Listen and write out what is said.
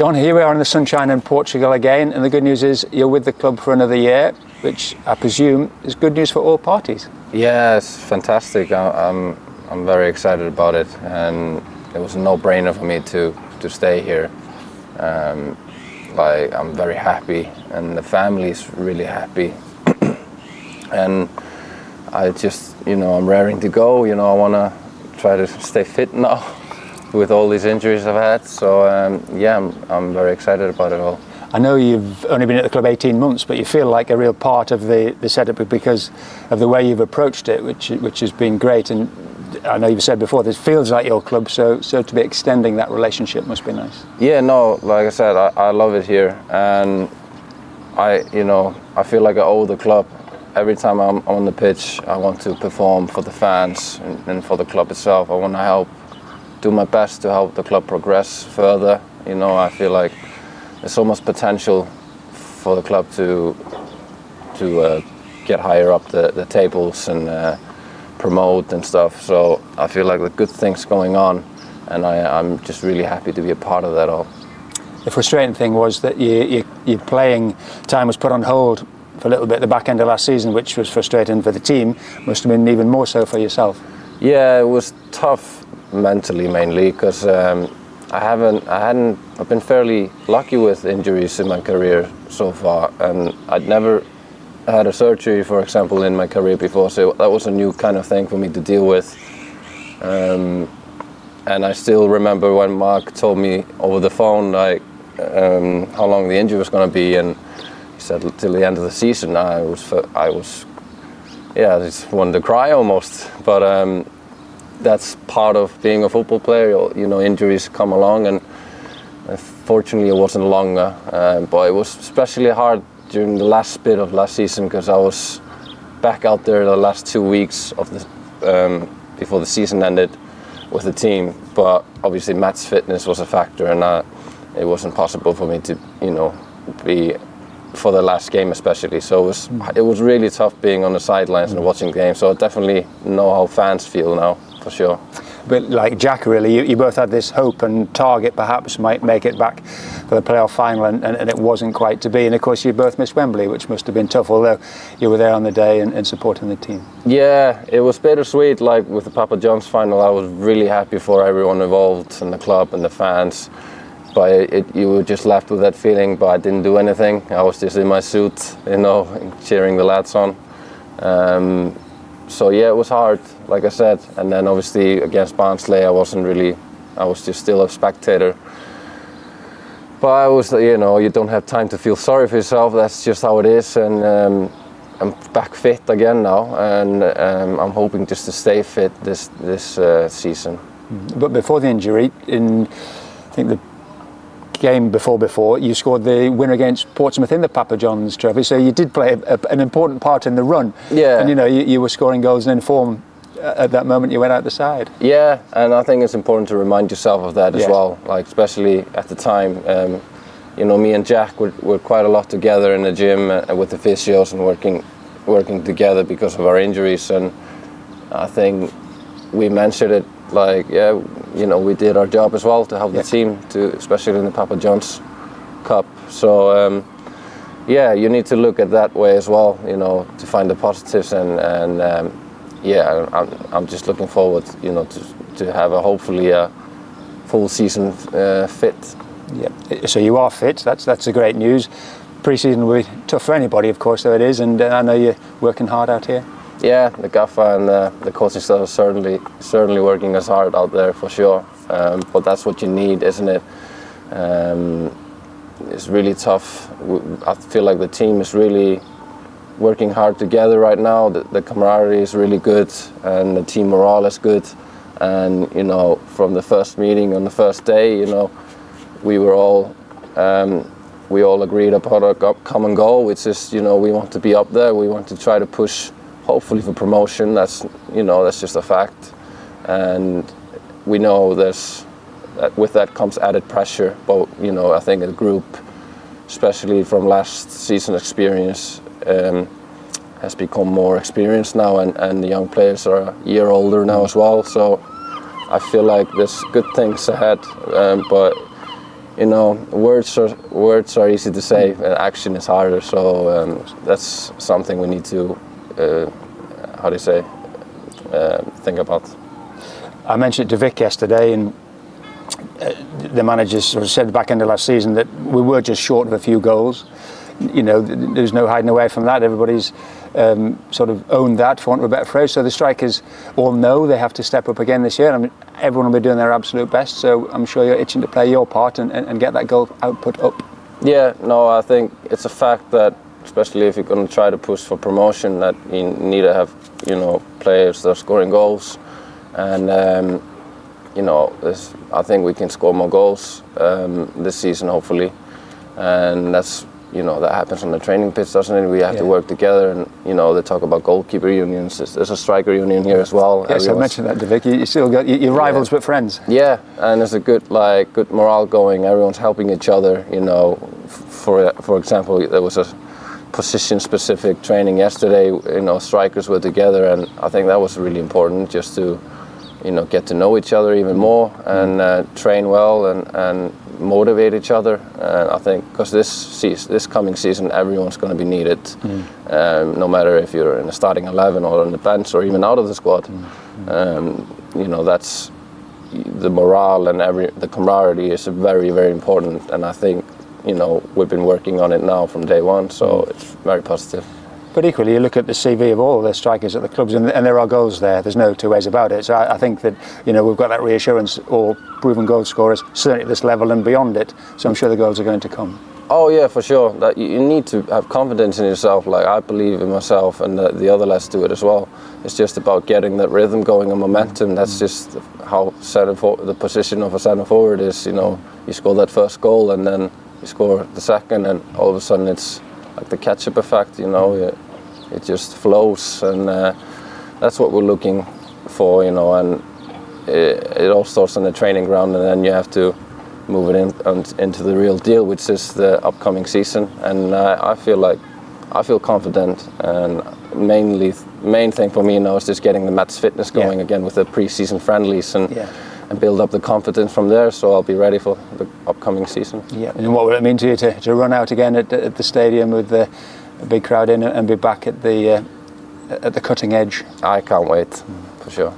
Jon, here we are in the sunshine in Portugal again, and the good news is you're with the club for another year, which I presume is good news for all parties. Yeah, it's fantastic. I'm, I'm very excited about it, and it was a no-brainer for me to, to stay here. Um, like I'm very happy, and the family is really happy, and I just, you know, I'm raring to go. You know, I want to try to stay fit now with all these injuries I've had. So um, yeah, I'm, I'm very excited about it all. I know you've only been at the club 18 months, but you feel like a real part of the, the setup because of the way you've approached it, which which has been great. And I know you've said before, this feels like your club, so so to be extending that relationship must be nice. Yeah, no, like I said, I, I love it here, and I, you know, I feel like I owe the club. Every time I'm on the pitch, I want to perform for the fans and, for the club itself. I want to help do my best to help the club progress further. You know, I feel like there's so much potential for the club to to uh, get higher up the, the tables and uh, promote and stuff. So I feel like the good things going on, and I, am just really happy to be a part of that all. The frustrating thing was that you, you, your playing time was put on hold for a little bit at the back end of last season, which was frustrating for the team. Must have been even more so for yourself. Yeah, it was tough mentally mainly because um, I haven't, I hadn't, I've been fairly lucky with injuries in my career so far, and I'd never had a surgery, for example, in my career before, so that was a new kind of thing for me to deal with. Um, and I still remember when Mark told me over the phone like um, how long the injury was going to be, and said till the end of the season. I was, I was, yeah, I just wanted to cry almost, but. Um, that's part of being a football player. You know, injuries come along, and fortunately, it wasn't longer. Uh, but it was especially hard during the last bit of last season because I was back out there the last two weeks of the um, before the season ended with the team. But obviously, Matt's fitness was a factor, and uh, it wasn't possible for me to, you know, be for the last game especially. So it was mm. it was really tough being on the sidelines and mm. watching the game. So I definitely know how fans feel now for sure. But like Jack, really, you, you, both had this hope and target perhaps might make it back for the playoff final, and, and, and, it wasn't quite to be. And of course, you both missed Wembley, which must have been tough, although you were there on the day and, and supporting the team. Yeah, it was bittersweet. Like with the Papa John's final, I was really happy for everyone involved and the club and the fans. But it, you were just left with that feeling, but I didn't do anything. I was just in my suit, you know, cheering the lads on. Um, so yeah, it was hard, like I said. And then obviously against Barnsley, I wasn't really, I was just still a spectator. But I was, you know, you don't have time to feel sorry for yourself. That's just how it is. And um, I'm back fit again now, and um, I'm hoping just to stay fit this this uh, season. But before the injury, in I think the game before before, you scored the win against Portsmouth in the Papa John's Trophy. So you did play a, an important part in the run. Yeah. And you know, you, you were scoring goals and in form at that moment you went out the side. Yeah, and I think it's important to remind yourself of that as well. Like especially at the time, um, you know, me and Jack were, were quite a lot together in the gym uh, with the physios and working working together because of our injuries. And I think we mentioned it like, yeah, you know, we did our job as well to help yeah. the team, to especially in the Papa John's Cup. So, um, yeah, you need to look at that way as well, you know, to find the positives and, and um, yeah, I'm, I'm just looking forward, you know, to, to have a hopefully a full season uh, fit. Yeah, so you are fit. That's that's a great news. Pre-season will be tough for anybody, of course, though it is, and uh, I know you're working hard out here. Yeah, the gaffer and the coaching staff are certainly certainly working as hard out there for sure. Um, but that's what you need, isn't it? Um, it's really tough. I feel like the team is really working hard together right now. The, the camaraderie is really good, and the team morale is good. And you know, from the first meeting on the first day, you know, we were all um, we all agreed upon a common goal, which is you know we want to be up there. We want to try to push hopefully for promotion. That's you know that's just a fact, and we know there's that with that comes added pressure. But you know I think a group, especially from last season experience, um, has become more experienced now, and, and the young players are a year older now as well. So I feel like there's good things ahead, um, but you know, words are words are easy to say, and action is harder. So um, that's something we need to, how do you say, uh, think about. I mentioned it to Vic yesterday, and uh, the managers sort of said back end of last season that we were just short of a few goals. You know, there's no hiding away from that. Everybody's um, sort of owned that, for want of a better phrase. So the strikers all know they have to step up again this year. I mean, everyone will be doing their absolute best. So I'm sure you're itching to play your part and, and, and get that goal output up. Yeah, no, I think it's a fact that especially if you're going to try to push for promotion, that you need to have you know players that are scoring goals, and um, you know this, I think we can score more goals um, this season hopefully, and that's you know that happens on the training pitch, doesn't it? We have Yeah. to work together, and you know they talk about goalkeeper unions. There's, there's a striker union here as well. Yes, I mentioned that to Vic. You, you still got your you're rivals but friends. yeah, and there's a good like good morale going. Everyone's helping each other. You know, for for example, there was a position-specific training yesterday. You know, strikers were together, and I think that was really important just to, you know, get to know each other even more and uh, train well and and motivate each other. And I think because this season, this coming season, everyone's going to be needed, um, no matter if you're in the starting eleven or on the bench or even out of the squad. Um, you know, that's the morale and every the camaraderie is very very important and I think you know we've been working on it now from day one so mm. it's very positive But equally, you look at the CV of all the strikers at the clubs, and, and there are goals there. There's no two ways about it. So I, I think that you know we've got that reassurance, all proven goal scorers, certainly at this level and beyond it. So I'm sure the goals are going to come. oh yeah for sure that you, need to have confidence in yourself like I believe in myself and the, the other lads do it as well it's just about getting that rhythm going and momentum that's mm. just how center for, the position of a center forward is you know you score that first goal and then you score the second and all of a sudden it's like the catch-up effect you know it, it just flows and uh, that's what we're looking for you know and it, it all starts on the training ground and then you have to move it in and into the real deal which is the upcoming season and uh, I feel like I feel confident and mainly main thing for me now is just getting the Mets fitness going Yeah. again with the pre-season friendlies and Yeah. And build up the confidence from there so I'll be ready for the upcoming season. Yeah. And what would it mean to you to, to run out again at, at the stadium with the big crowd in and be back at the uh, at the cutting edge? I can't wait for sure.